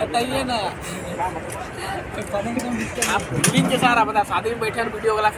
बताइए ना। आप के सारा बता शादी में बैठे वीडियो वाला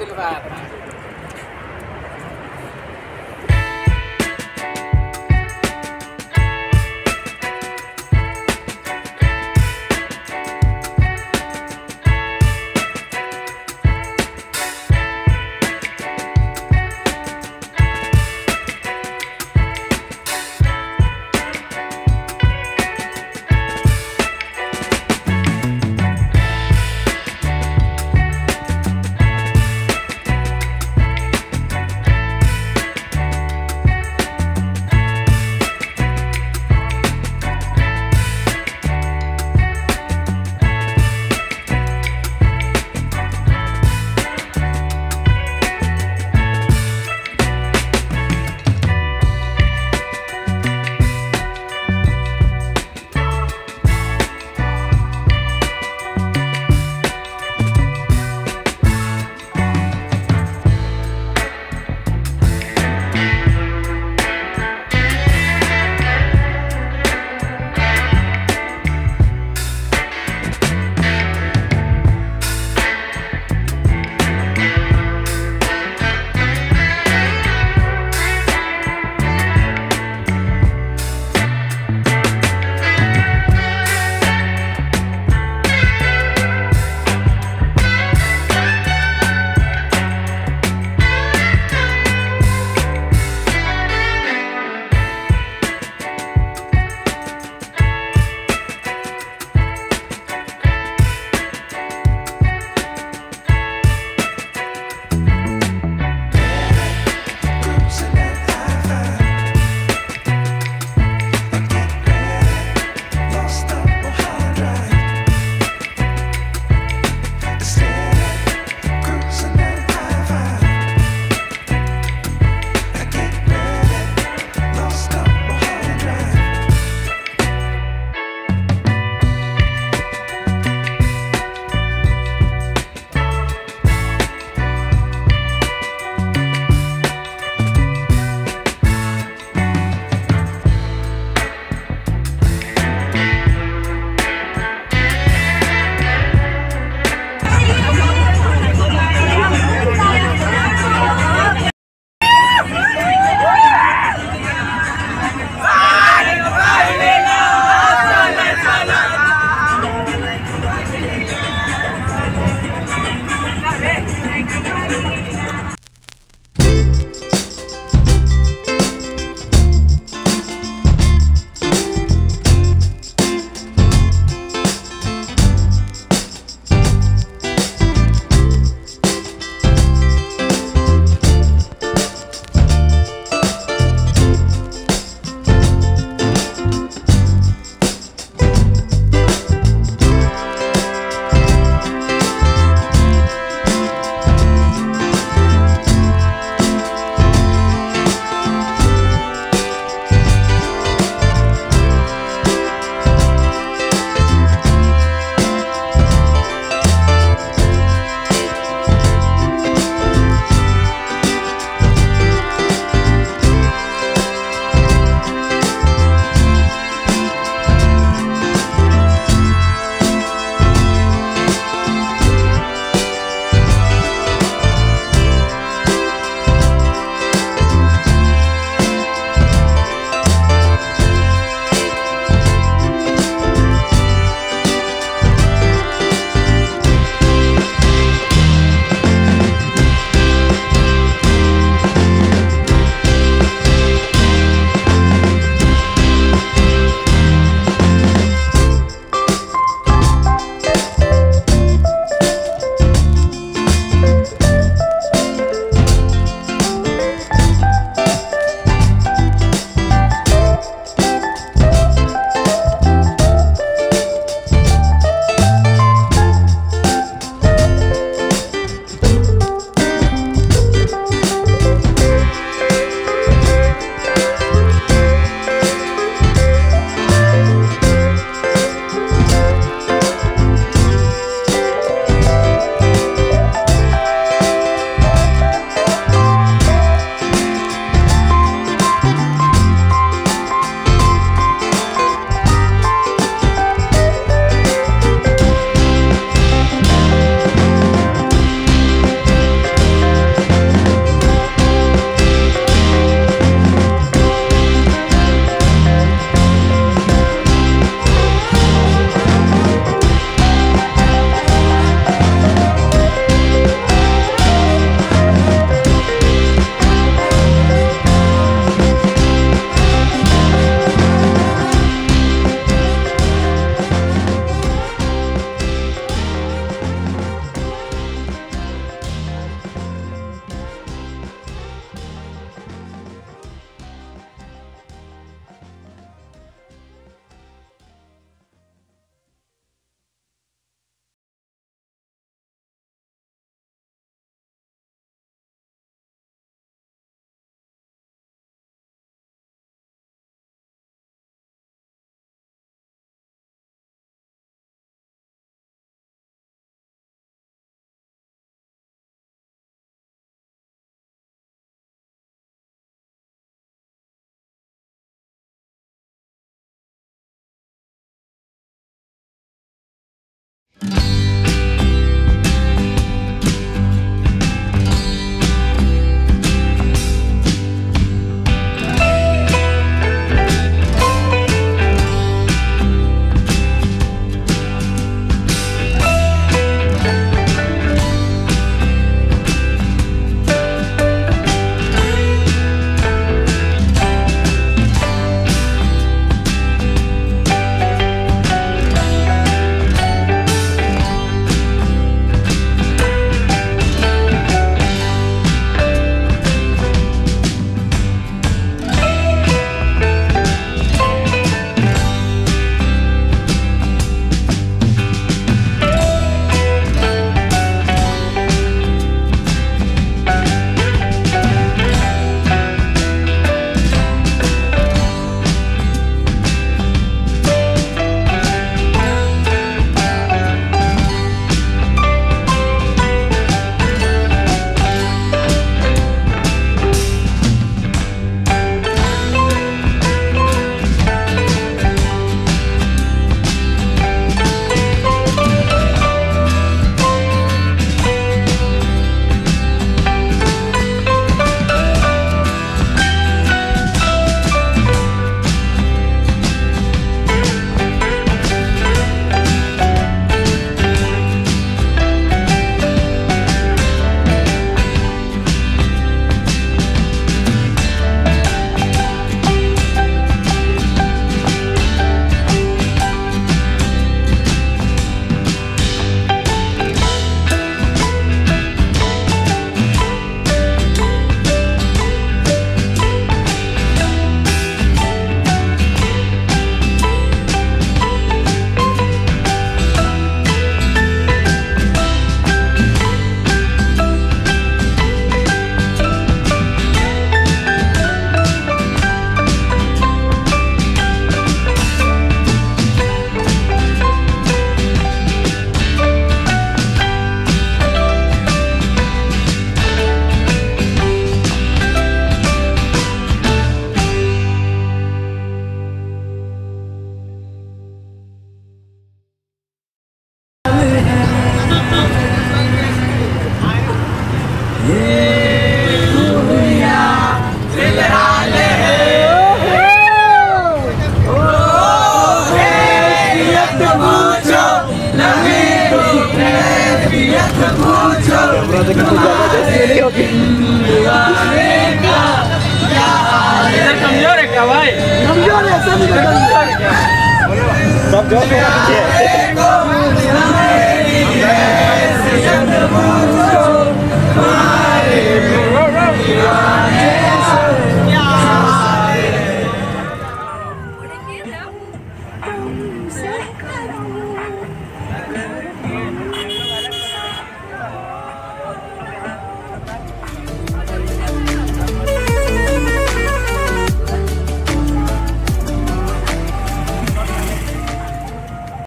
Oh,